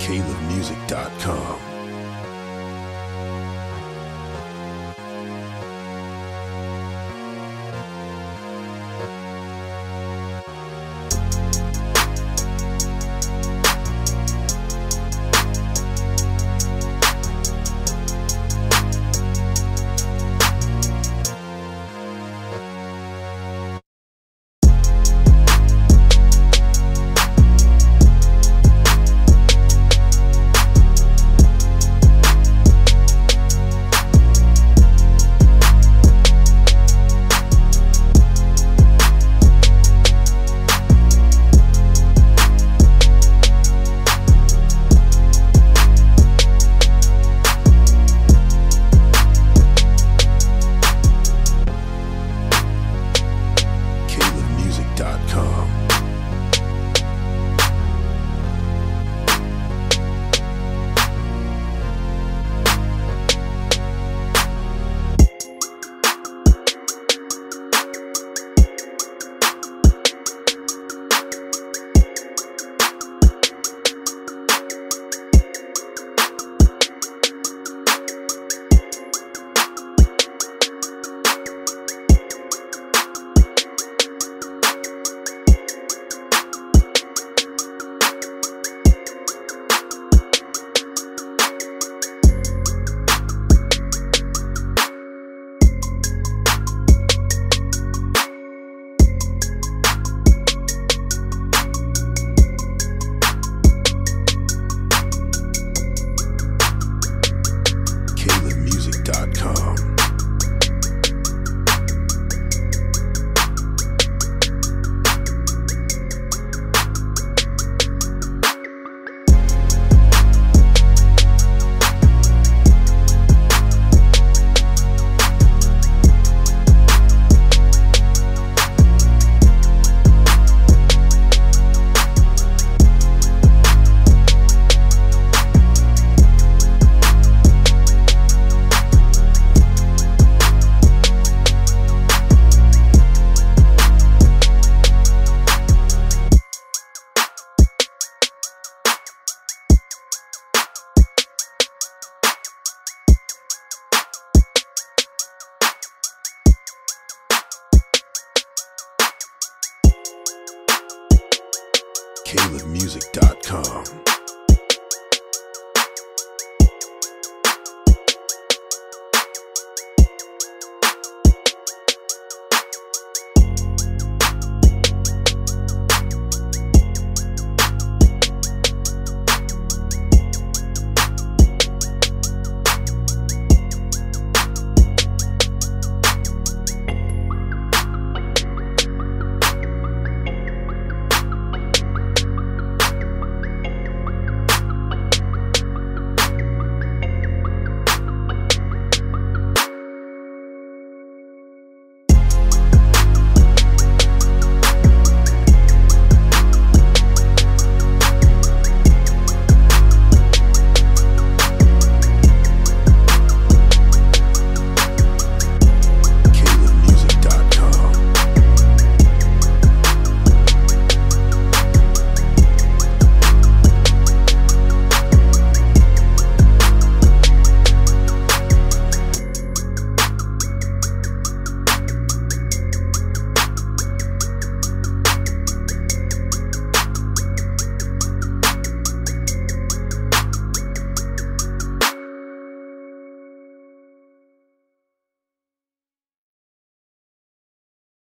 CalebMusic.com. CalebMusic.com.